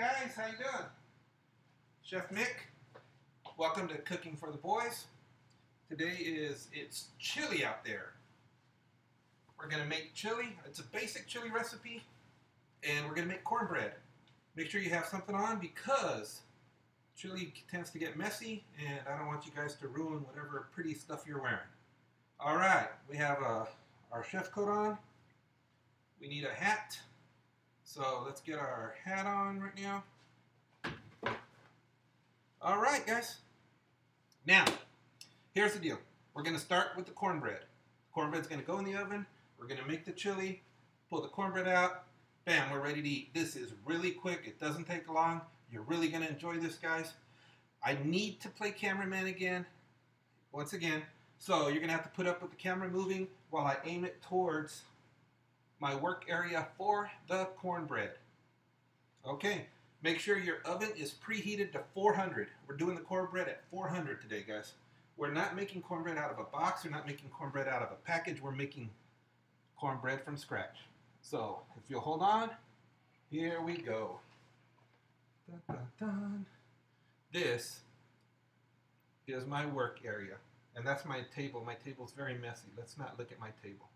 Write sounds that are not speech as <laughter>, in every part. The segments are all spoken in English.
guys, how you doing? Chef Mick. Welcome to Cooking for the Boys. Today is it's chilly out there. We're gonna make chili. It's a basic chili recipe, and we're gonna make cornbread. Make sure you have something on because chili tends to get messy, and I don't want you guys to ruin whatever pretty stuff you're wearing. All right, we have uh, our chef coat on. We need a hat. So let's get our hat on right now. All right, guys. Now, here's the deal. We're going to start with the cornbread. Cornbread's going to go in the oven. We're going to make the chili, pull the cornbread out. Bam, we're ready to eat. This is really quick. It doesn't take long. You're really going to enjoy this, guys. I need to play cameraman again, once again. So you're going to have to put up with the camera moving while I aim it towards my work area for the cornbread. Okay, make sure your oven is preheated to 400. We're doing the cornbread at 400 today, guys. We're not making cornbread out of a box. We're not making cornbread out of a package. We're making cornbread from scratch. So, if you'll hold on, here we go. Dun, dun, dun. This is my work area. And that's my table. My table's very messy. Let's not look at my table.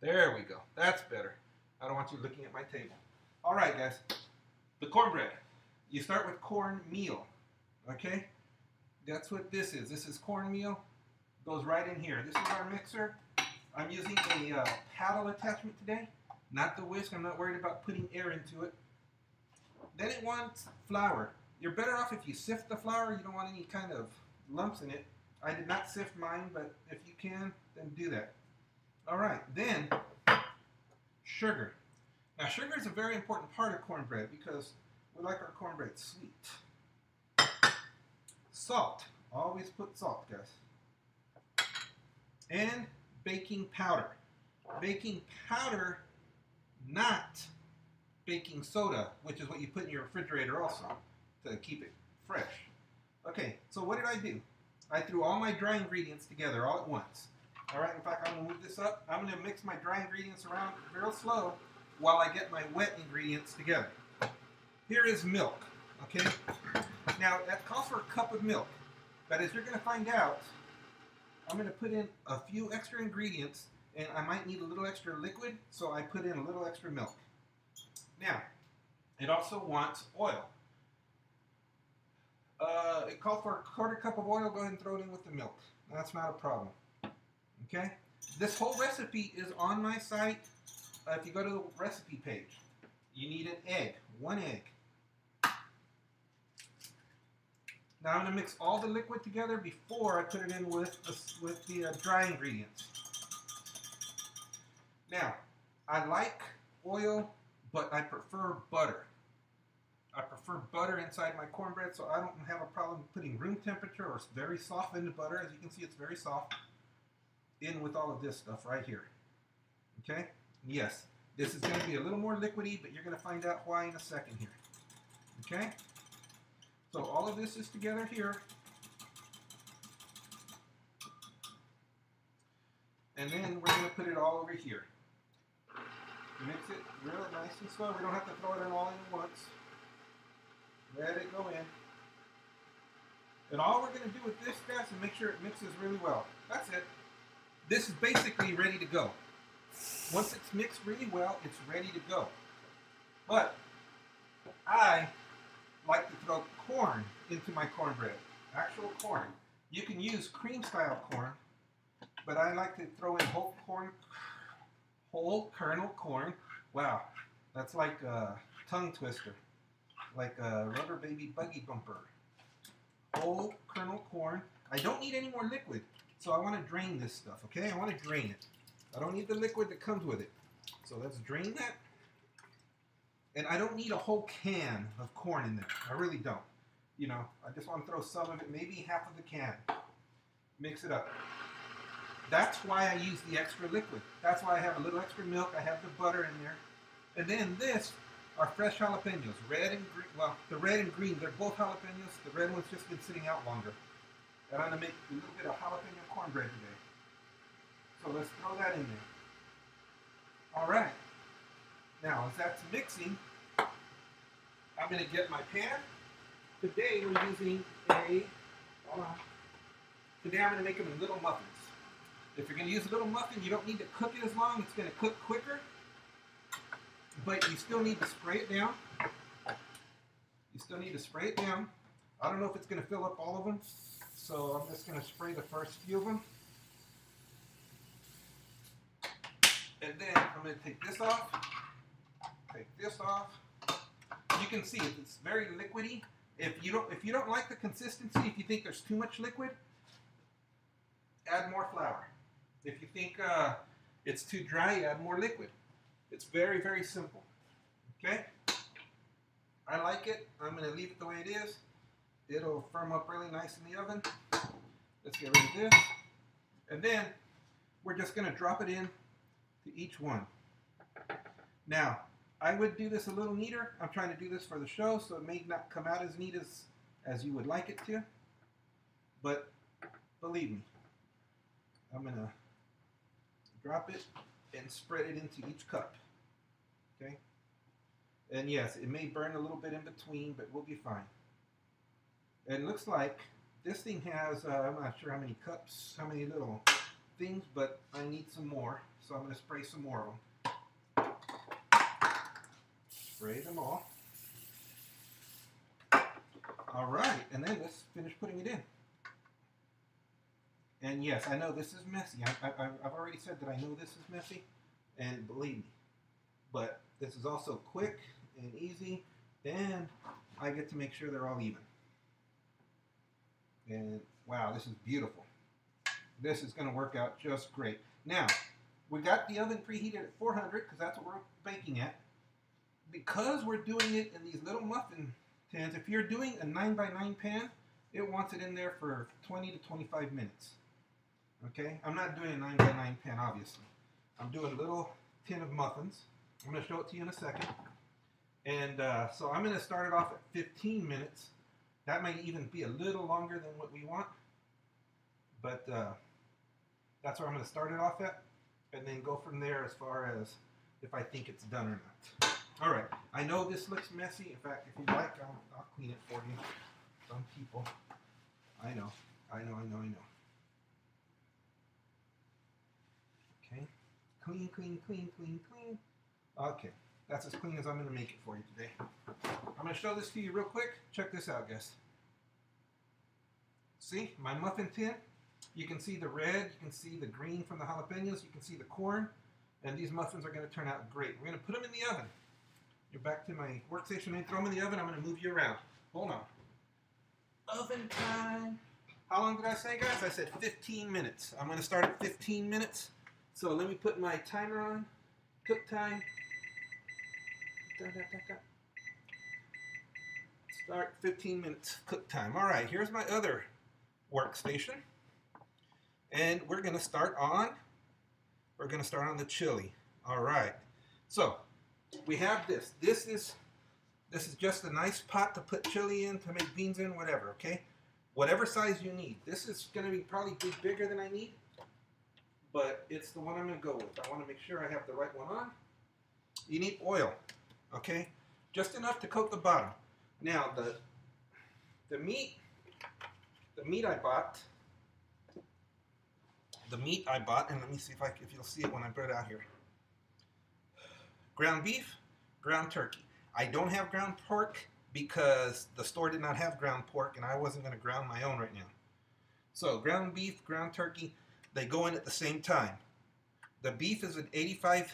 There we go. That's better. I don't want you looking at my table. All right, guys. The cornbread. You start with cornmeal. Okay? That's what this is. This is cornmeal. Goes right in here. This is our mixer. I'm using a uh, paddle attachment today, not the whisk. I'm not worried about putting air into it. Then it wants flour. You're better off if you sift the flour. You don't want any kind of lumps in it. I did not sift mine, but if you can, then do that. All right, then sugar. Now, sugar is a very important part of cornbread because we like our cornbread sweet. Salt. Always put salt, guys. And baking powder. Baking powder, not baking soda, which is what you put in your refrigerator also to keep it fresh. Okay, so what did I do? I threw all my dry ingredients together all at once. All right, in fact, I'm gonna move this up. I'm gonna mix my dry ingredients around real slow while I get my wet ingredients together. Here is milk, okay? Now, that calls for a cup of milk, but as you're gonna find out, I'm gonna put in a few extra ingredients and I might need a little extra liquid, so I put in a little extra milk. Now, it also wants oil. Uh, it called for a quarter cup of oil. Go ahead and throw it in with the milk. That's not a problem. Okay? This whole recipe is on my site. Uh, if you go to the recipe page, you need an egg, one egg. Now I'm going to mix all the liquid together before I put it in with the, with the uh, dry ingredients. Now, I like oil, but I prefer butter. I prefer butter inside my cornbread, so I don't have a problem putting room temperature or very softened butter. As you can see, it's very soft in with all of this stuff right here. Okay? Yes, this is going to be a little more liquidy, but you're going to find out why in a second here. Okay? So all of this is together here. And then we're going to put it all over here. Mix it real nice and slow. We don't have to throw it in all in at once. Let it go in. And all we're going to do with this, guys, is make sure it mixes really well. That's it. This is basically ready to go. Once it's mixed really well, it's ready to go. But I like to throw corn into my cornbread. Actual corn. You can use cream style corn, but I like to throw in whole corn, whole kernel corn. Wow, that's like a tongue twister, like a rubber baby buggy bumper. Whole kernel corn. I don't need any more liquid. So I want to drain this stuff, okay? I want to drain it. I don't need the liquid that comes with it. So let's drain that. And I don't need a whole can of corn in there. I really don't. You know, I just want to throw some of it, maybe half of the can. Mix it up. That's why I use the extra liquid. That's why I have a little extra milk. I have the butter in there. And then this are fresh jalapenos, red and green. Well, the red and green, they're both jalapenos. The red one's just been sitting out longer. And I'm going to make a little bit of jalapeno cornbread today. So let's throw that in there. All right. Now, as that's mixing, I'm going to get my pan. Today we're using a, hold on. Today I'm going to make them in little muffins. If you're going to use a little muffin, you don't need to cook it as long. It's going to cook quicker. But you still need to spray it down. You still need to spray it down. I don't know if it's going to fill up all of them. So I'm just going to spray the first few of them. And then I'm going to take this off. Take this off. You can see it, it's very liquidy. If you don't if you don't like the consistency, if you think there's too much liquid, add more flour. If you think uh, it's too dry, add more liquid. It's very, very simple. Okay? I like it. I'm going to leave it the way it is. It'll firm up really nice in the oven. Let's get rid of this. And then we're just going to drop it in to each one. Now, I would do this a little neater. I'm trying to do this for the show, so it may not come out as neat as, as you would like it to. But believe me, I'm going to drop it and spread it into each cup. Okay? And yes, it may burn a little bit in between, but we'll be fine. It looks like this thing has, uh, I'm not sure how many cups, how many little things, but I need some more. So I'm going to spray some more of them. Spray them all. All right, and then let's finish putting it in. And yes, I know this is messy. I, I've already said that I know this is messy, and believe me. But this is also quick and easy, and I get to make sure they're all even. And wow, this is beautiful. This is going to work out just great. Now, we got the oven preheated at 400 because that's what we're baking at. Because we're doing it in these little muffin tins, if you're doing a 9 by 9 pan, it wants it in there for 20 to 25 minutes. Okay, I'm not doing a 9 by 9 pan, obviously. I'm doing a little tin of muffins. I'm going to show it to you in a second. And uh, so I'm going to start it off at 15 minutes. That might even be a little longer than what we want. But uh, that's where I'm going to start it off at. And then go from there as far as if I think it's done or not. All right. I know this looks messy. In fact, if you'd like, I'll, I'll clean it for you. Some people. I know. I know, I know, I know. Okay. Clean, clean, clean, clean, clean. Okay. That's as clean as I'm going to make it for you today. I'm going to show this to you real quick. Check this out, guys. See, my muffin tin. You can see the red, you can see the green from the jalapenos, you can see the corn, and these muffins are going to turn out great. We're going to put them in the oven. You're back to my workstation. I throw them in the oven. I'm going to move you around. Hold on. Oven time. How long did I say, guys? I said 15 minutes. I'm going to start at 15 minutes. So let me put my timer on. Cook time. Start 15 minutes cook time. All right, here's my other workstation. And we're going to start on, we're to start on the chili. All right. So we have this. This is, this is just a nice pot to put chili in, to make beans in, whatever, okay? Whatever size you need. This is going to be probably bigger than I need, but it's the one I'm to go with. I want to make sure I have the right one on. You need oil, okay? Just enough to coat the bottom. Now, the, the meat, the meat I bought, the meat I bought, and let me see if I if you'll see it when I put it out here. Ground beef, ground turkey. I don't have ground pork because the store did not have ground pork, and I wasn't going to ground my own right now. So ground beef, ground turkey, they go in at the same time. The beef is an 85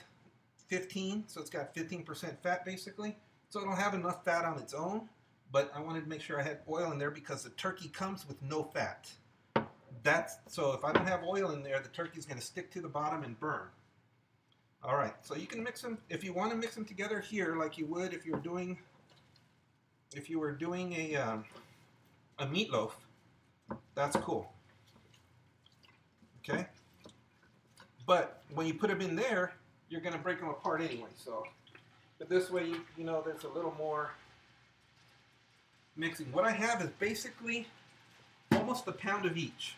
15, so it's got 15% fat basically. So it'll have enough fat on its own, but I wanted to make sure I had oil in there because the turkey comes with no fat that's so if I don't have oil in there, the turkey's going to stick to the bottom and burn. All right, so you can mix them if you want to mix them together here, like you would if you were doing if you were doing a um, a meatloaf. That's cool. Okay, but when you put them in there, you're going to break them apart anyway. So, but this way, you, you know, there's a little more mixing. What I have is basically almost a pound of each.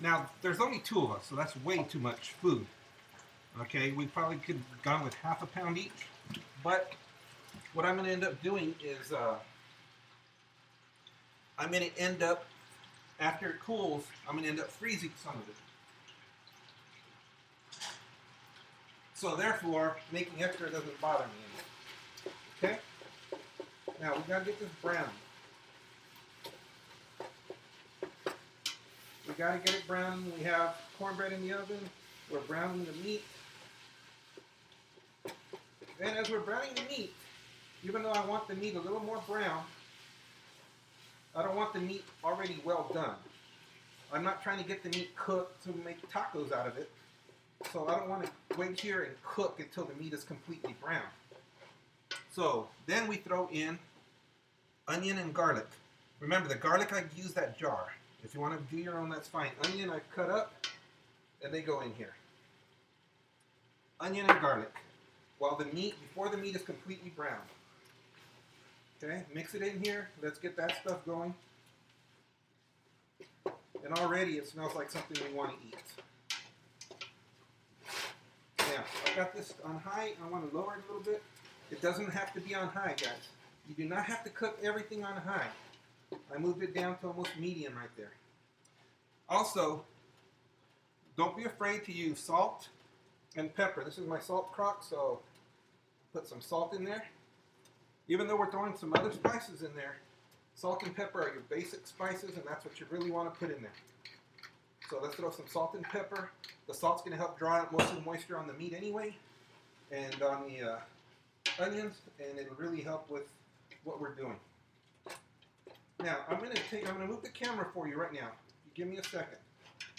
Now, there's only two of us, so that's way too much food. Okay, we probably could have gone with half a pound each, but what I'm going to end up doing is uh, I'm going to end up, after it cools, I'm going to end up freezing some of it. So therefore, making extra doesn't bother me anymore. Okay? Now we gotta get this brown. We gotta get it brown. We have cornbread in the oven. We're browning the meat. Then as we're browning the meat, even though I want the meat a little more brown, I don't want the meat already well done. I'm not trying to get the meat cooked to make tacos out of it. So I don't want to wait here and cook until the meat is completely brown. So then we throw in onion and garlic. Remember, the garlic I use that jar. If you want to do your own, that's fine. Onion I cut up, and they go in here. Onion and garlic. While the meat, before the meat is completely brown. Okay, mix it in here. Let's get that stuff going. And already it smells like something we want to eat. Now, I got this on high. I want to lower it a little bit. It doesn't have to be on high, guys. You do not have to cook everything on high. I moved it down to almost medium right there. Also, don't be afraid to use salt and pepper. This is my salt crock, so put some salt in there. Even though we're throwing some other spices in there, salt and pepper are your basic spices, and that's what you really want to put in there. So let's throw some salt and pepper. The salt's going to help dry out most of the moisture on the meat anyway, and on the uh, onions, and it'll really help with what we're doing. Now, I'm going to take, I'm going to move the camera for you right now. You give me a second.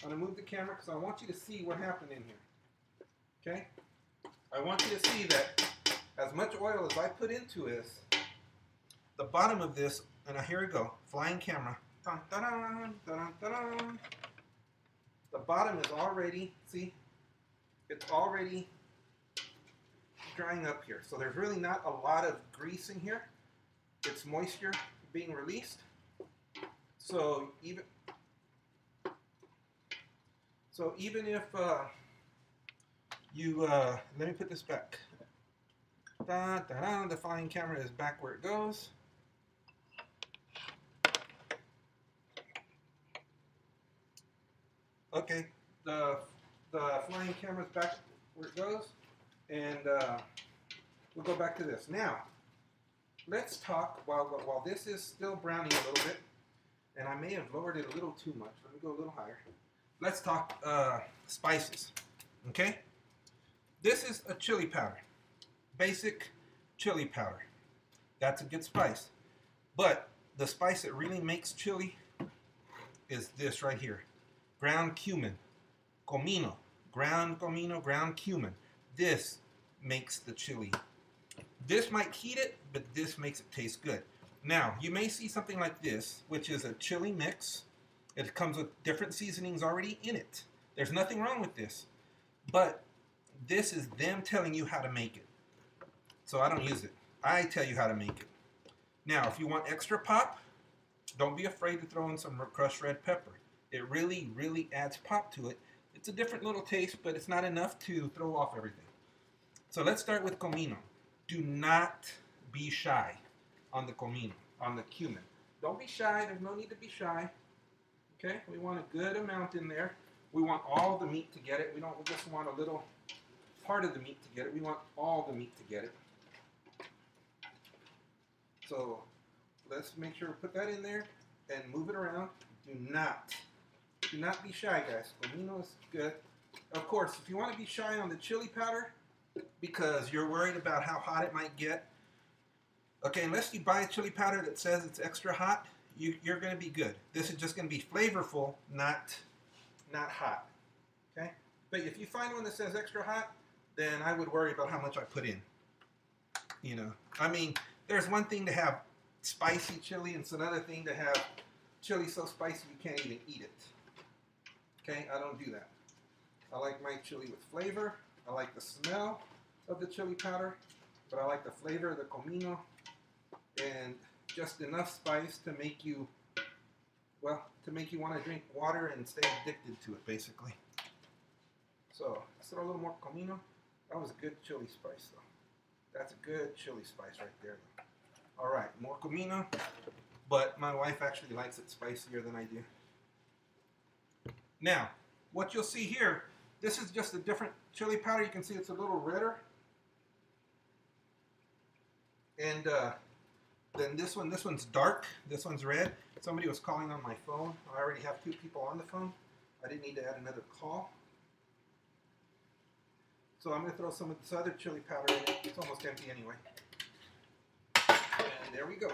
I'm going to move the camera because I want you to see what happened in here. Okay? I want you to see that as much oil as I put into this, the bottom of this, and here we go, flying camera. Dun, dun, dun, the bottom is already, see, it's already drying up here. So there's really not a lot of grease in here. It's moisture being released. So even so even if uh, you uh, let me put this back. Da, da, da, the flying camera is back where it goes. Okay, the the flying camera's back where it goes, and uh, we'll go back to this now let's talk while while this is still browning a little bit, and I may have lowered it a little too much. Let me go a little higher. Let's talk uh, spices. Okay, this is a chili powder, basic chili powder. That's a good spice, but the spice that really makes chili is this right here, ground cumin, comino, ground comino, ground cumin. This makes the chili this might heat it, but this makes it taste good. Now, you may see something like this, which is a chili mix. It comes with different seasonings already in it. There's nothing wrong with this. But this is them telling you how to make it. So I don't use it. I tell you how to make it. Now, if you want extra pop, don't be afraid to throw in some crushed red pepper. It really, really adds pop to it. It's a different little taste, but it's not enough to throw off everything. So let's start with comino do not be shy on the comino, on the cumin. Don't be shy. There's no need to be shy. Okay? We want a good amount in there. We want all the meat to get it. We don't just want a little part of the meat to get it. We want all the meat to get it. So let's make sure we put that in there and move it around. Do not, do not be shy, guys. Comino is good. Of course, if you want to be shy on the chili powder, because you're worried about how hot it might get. Okay, unless you buy a chili powder that says it's extra hot, you, you're going to be good. This is just going to be flavorful, not not hot. Okay, but if you find one that says extra hot, then I would worry about how much I put in. You know, I mean, there's one thing to have spicy chili, and it's another thing to have chili so spicy you can't even eat it. Okay, I don't do that. I like my chili with flavor. I like the smell of the chili powder, but I like the flavor of the comino and just enough spice to make you, well, to make you want to drink water and stay addicted to it, basically. So let's throw a little more comino. That was a good chili spice, though. That's a good chili spice right there. All right, more comino, but my wife actually likes it spicier than I do. Now, what you'll see here, this is just a different chili powder. You can see it's a little redder. And uh, then this one, this one's dark. This one's red. Somebody was calling on my phone. I already have two people on the phone. I didn't need to add another call. So I'm going to throw some of this other chili powder in. It's almost empty anyway. And there we go.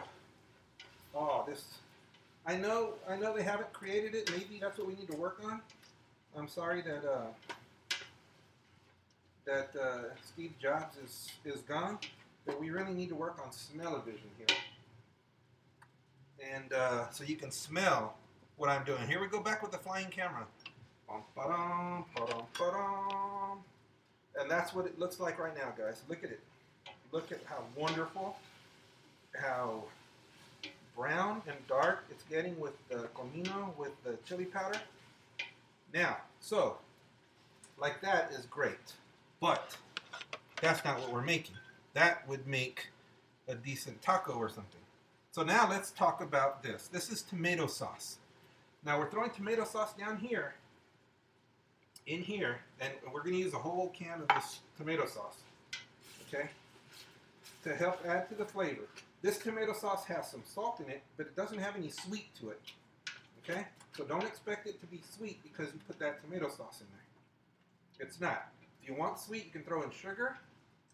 Oh, this. I know. I know they haven't created it. Maybe that's what we need to work on. I'm sorry that uh, that uh, Steve Jobs is is gone, but we really need to work on smell-o-vision here. And uh, so you can smell what I'm doing. Here we go back with the flying camera. And that's what it looks like right now, guys. Look at it. Look at how wonderful, how brown and dark it's getting with the comino, with the chili powder. Now, so, like that is great. But that's not what we're making. That would make a decent taco or something. So now let's talk about this. This is tomato sauce. Now we're throwing tomato sauce down here, in here, and we're going to use a whole can of this tomato sauce, okay, to help add to the flavor. This tomato sauce has some salt in it, but it doesn't have any sweet to it, okay? So don't expect it to be sweet because you put that tomato sauce in there. It's not. If you want sweet, you can throw in sugar.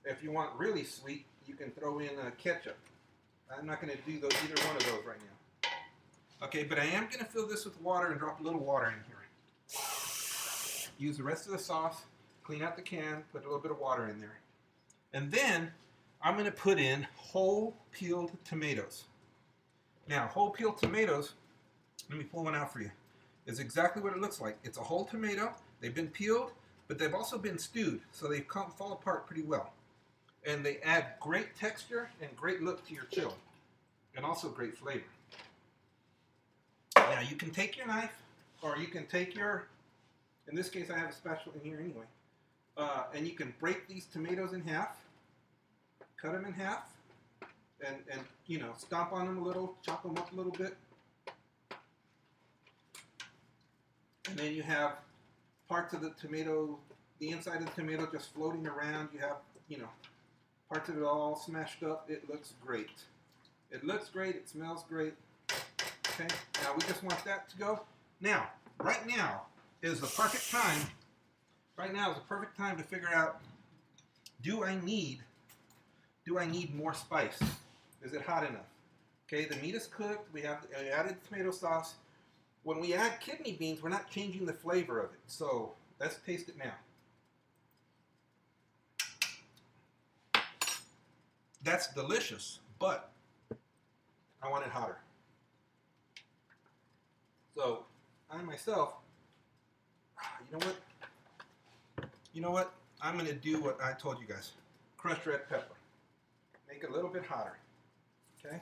If you want really sweet, you can throw in uh, ketchup. I'm not going to do those, either one of those right now. Okay, but I am going to fill this with water and drop a little water in here. Use the rest of the sauce, clean out the can, put a little bit of water in there. And then I'm going to put in whole peeled tomatoes. Now, whole peeled tomatoes, let me pull one out for you, is exactly what it looks like. It's a whole tomato. They've been peeled, but they've also been stewed, so they come fall apart pretty well. And they add great texture and great look to your chill, and also great flavor. Now, you can take your knife, or you can take your in this case, I have a special in here anyway. Uh, and you can break these tomatoes in half, cut them in half, and, and you know, stomp on them a little, chop them up a little bit. And then you have parts of the tomato, the inside of the tomato just floating around. You have, you know, parts of it all smashed up. It looks great. It looks great. It smells great. Okay, now we just want that to go. Now, right now, is the perfect time, right now is the perfect time to figure out, do I need, do I need more spice? Is it hot enough? Okay, the meat is cooked, we have we added tomato sauce. When we add kidney beans, we're not changing the flavor of it. So let's taste it now. That's delicious, but I want it hotter. So I myself ah, you know what? You know what? I'm going to do what I told you guys. Crushed red pepper. Make it a little bit hotter. Okay?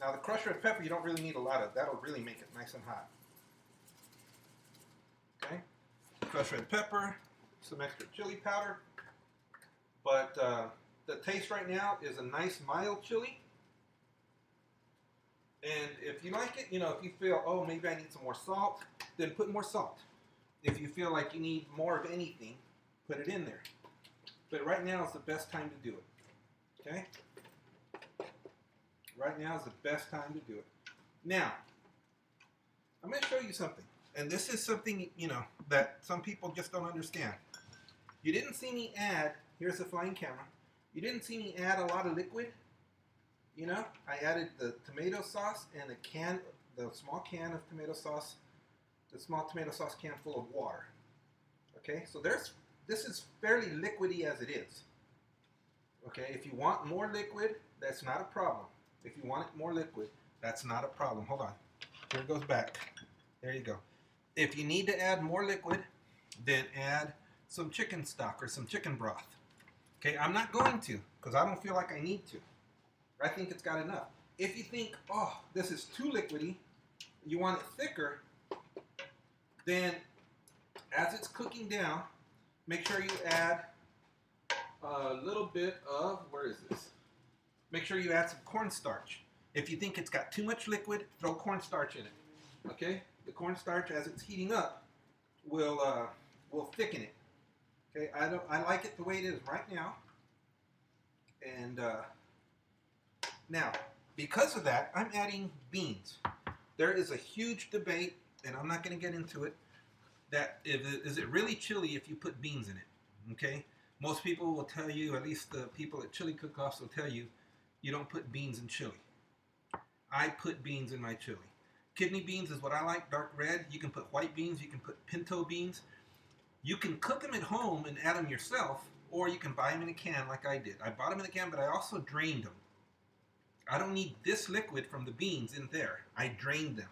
Now the crushed red pepper you don't really need a lot of. That'll really make it nice and hot. Okay? Crushed red pepper, some extra chili powder. But uh, the taste right now is a nice mild chili. And if you like it, you know, if you feel, oh, maybe I need some more salt, then put more salt. If you feel like you need more of anything, put it in there. But right now is the best time to do it. Okay? Right now is the best time to do it. Now, I'm going to show you something. And this is something, you know, that some people just don't understand. You didn't see me add, here's the flying camera, you didn't see me add a lot of liquid. You know, I added the tomato sauce and a can, the small can of tomato sauce the small tomato sauce can full of water. Okay, so there's this is fairly liquidy as it is. Okay, if you want more liquid, that's not a problem. If you want it more liquid, that's not a problem. Hold on. Here it goes back. There you go. If you need to add more liquid, then add some chicken stock or some chicken broth. Okay, I'm not going to because I don't feel like I need to. I think it's got enough. If you think, oh, this is too liquidy, you want it thicker, then as it's cooking down, make sure you add a little bit of, where is this? Make sure you add some cornstarch. If you think it's got too much liquid, throw cornstarch in it. Okay? The cornstarch, as it's heating up, will uh, will thicken it. Okay? I don't. I like it the way it is right now. And uh, now, because of that, I'm adding beans. There is a huge debate, and I'm not going to get into it. That if it, is it really chili if you put beans in it? Okay. Most people will tell you, at least the people at chili cook-offs will tell you, you don't put beans in chili. I put beans in my chili. Kidney beans is what I like, dark red. You can put white beans, you can put pinto beans. You can cook them at home and add them yourself, or you can buy them in a can like I did. I bought them in a can, but I also drained them. I don't need this liquid from the beans in there. I drained them.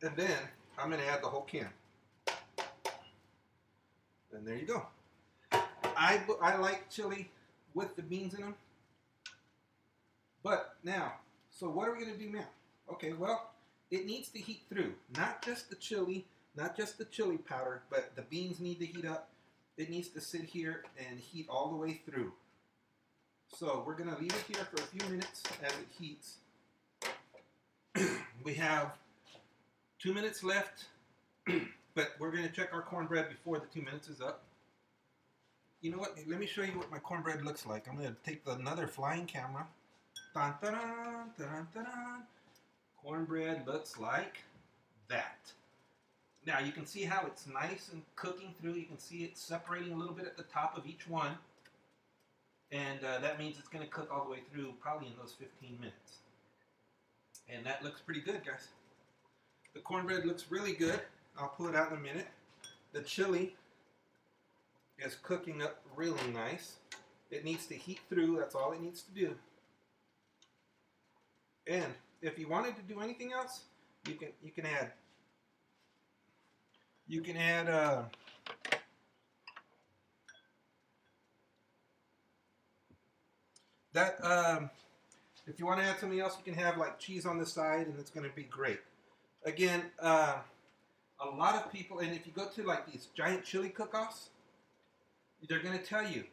And then I'm going to add the whole can. And there you go. I, I like chili with the beans in them. But now, so what are we going to do now? Okay, well, it needs to heat through. Not just the chili, not just the chili powder, but the beans need to heat up. It needs to sit here and heat all the way through. So we're going to leave it here for a few minutes as it heats. <clears throat> we have two minutes left, <clears throat> but we're going to check our cornbread before the two minutes is up. You know what? Let me show you what my cornbread looks like. I'm going to take another flying camera. Dun, dun, dun, dun, dun, dun. Cornbread looks like that. Now you can see how it's nice and cooking through. You can see it separating a little bit at the top of each one. And uh, that means it's going to cook all the way through probably in those 15 minutes. And that looks pretty good, guys. The cornbread looks really good. I'll pull it out in a minute. The chili is cooking up really nice. It needs to heat through. That's all it needs to do. And if you wanted to do anything else, you can you can add you can add uh, that um, if you want to add something else, you can have like cheese on the side, and it's going to be great. Again, uh, a lot of people, and if you go to like these giant chili cook-offs, they're going to tell you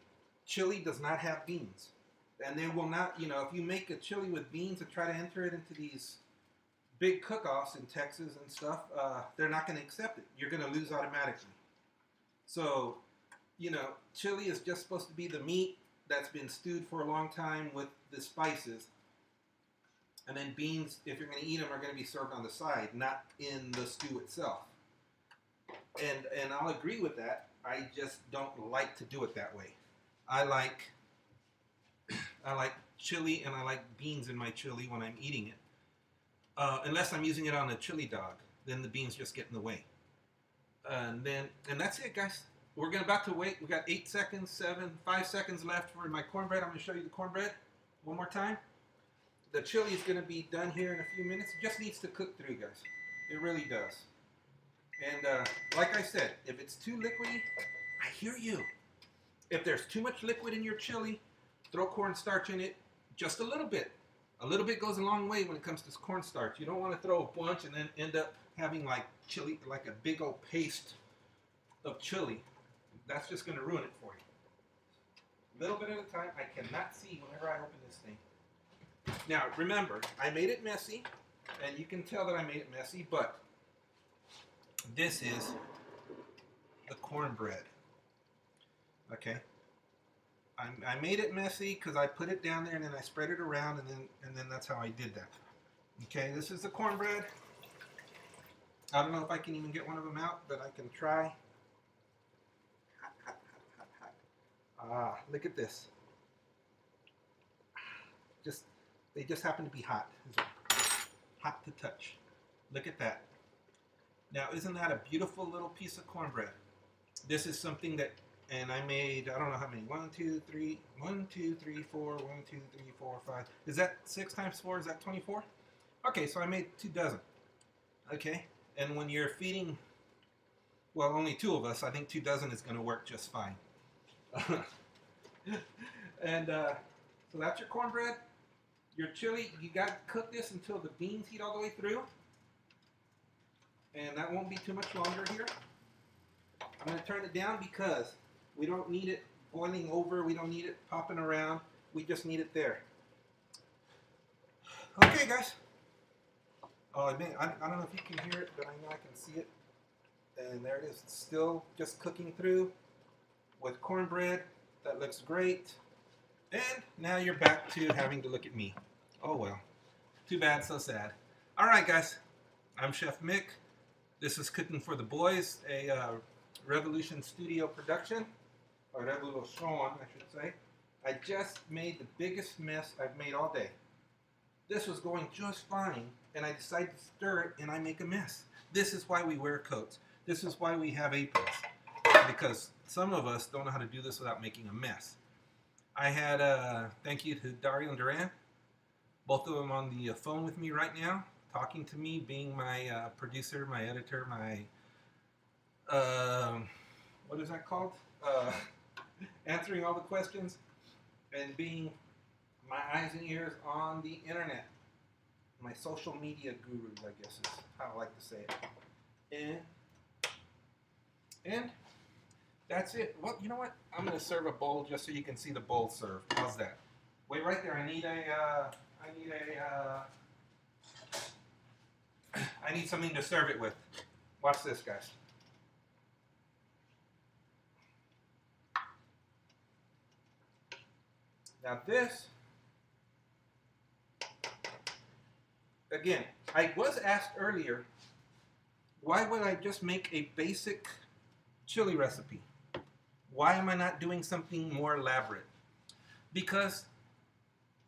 chili does not have beans, and they will not. You know, if you make a chili with beans and try to enter it into these big cook-offs in Texas and stuff, uh, they're not going to accept it. You're going to lose automatically. So, you know, chili is just supposed to be the meat that's been stewed for a long time with the spices. And then beans, if you're going to eat them, are going to be served on the side, not in the stew itself. And and I'll agree with that. I just don't like to do it that way. I like I like chili and I like beans in my chili when I'm eating it. Uh, unless I'm using it on a chili dog, then the beans just get in the way. And then and that's it, guys. We're gonna about to wait. We got eight seconds, seven, five seconds left for my cornbread. I'm gonna show you the cornbread one more time. The chili is gonna be done here in a few minutes. It just needs to cook through, guys. It really does. And uh, like I said, if it's too liquidy, I hear you. If there's too much liquid in your chili, throw cornstarch in it, just a little bit. A little bit goes a long way when it comes to cornstarch. You don't want to throw a bunch and then end up having like chili, like a big old paste of chili that's just going to ruin it for you. A little bit at a time. I cannot see whenever I open this thing. Now, remember, I made it messy, and you can tell that I made it messy, but this is the cornbread. Okay? I, I made it messy because I put it down there and then I spread it around and then and then that's how I did that. Okay, this is the cornbread. I don't know if I can even get one of them out, but I can try. Ah, look at this. Just, they just happen to be hot. Hot to touch. Look at that. Now, isn't that a beautiful little piece of cornbread? This is something that, and I made, I don't know how many, one, two, three, one, two, three, four, one, two, three, four, five. Is that six times four? Is that 24? Okay, so I made two dozen. Okay, and when you're feeding, well, only two of us, I think two dozen is going to work just fine. <laughs> and uh, so that's your cornbread. Your chili, you got to cook this until the beans heat all the way through. And that won't be too much longer here. I'm going to turn it down because we don't need it boiling over. We don't need it popping around. We just need it there. Okay, guys. Oh, I, mean, I, I don't know if you can hear it, but I know I can see it. And there it is. It's still just cooking through with cornbread. That looks great. And now you're back to having to look at me. Oh well. Too bad, so sad. All right, guys. I'm Chef Mick. This is Cooking for the Boys, a uh, Revolution Studio production, or Revolution, I should say. I just made the biggest mess I've made all day. This was going just fine, and I decided to stir it, and I make a mess. This is why we wear coats. This is why we have aprons, because some of us don't know how to do this without making a mess. I had a uh, thank you to Dario and Duran, both of them on the uh, phone with me right now, talking to me, being my uh, producer, my editor, my uh, what is that called? Uh, <laughs> answering all the questions, and being my eyes and ears on the internet. My social media gurus, I guess is how I like to say it. And and that's it. Well, you know what? I'm gonna serve a bowl just so you can see the bowl serve. How's that? Wait right there. I need a. Uh, I need a. I need something to serve it with. Watch this, guys. Now this, again, I was asked earlier, why would I just make a basic chili recipe? Why am I not doing something more elaborate? Because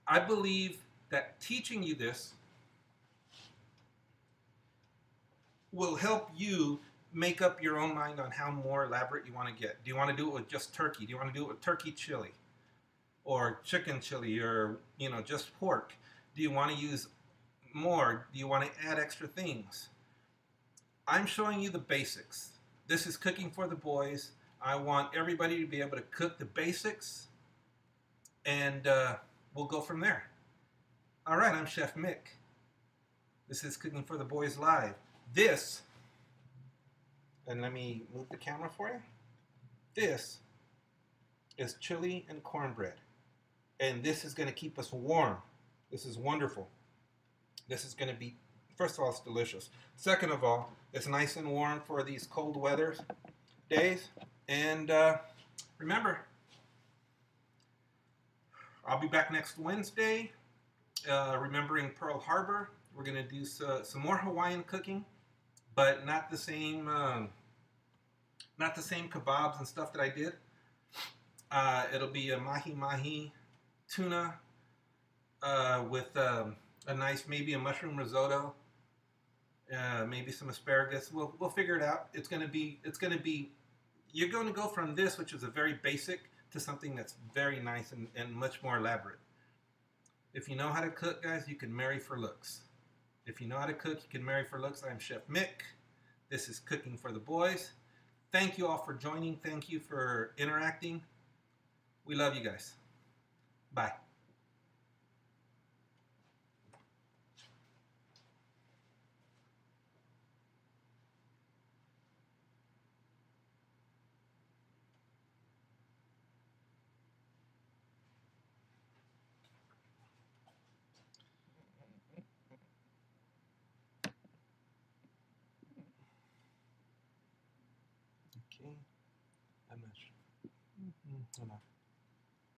I believe that teaching you this will help you make up your own mind on how more elaborate you want to get. Do you want to do it with just turkey? Do you want to do it with turkey chili? Or chicken chili or, you know, just pork? Do you want to use more? Do you want to add extra things? I'm showing you the basics. This is cooking for the boys. I want everybody to be able to cook the basics, and uh, we'll go from there. All right, I'm Chef Mick. This is Cooking for the Boys Live. This, and let me move the camera for you. This is chili and cornbread. And this is going to keep us warm. This is wonderful. This is going to be, first of all, it's delicious. Second of all, it's nice and warm for these cold weather days. And uh, remember, I'll be back next Wednesday, uh, remembering Pearl Harbor. We're going to do so, some more Hawaiian cooking, but not the same, um, not the same kebabs and stuff that I did. Uh, it'll be a mahi mahi tuna uh, with um, a nice, maybe a mushroom risotto, uh, maybe some asparagus. We'll we'll figure it out. It's gonna be it's gonna be you're going to go from this, which is a very basic, to something that's very nice and, and much more elaborate. If you know how to cook, guys, you can marry for looks. If you know how to cook, you can marry for looks. I'm Chef Mick. This is Cooking for the Boys. Thank you all for joining. Thank you for interacting. We love you guys. Bye.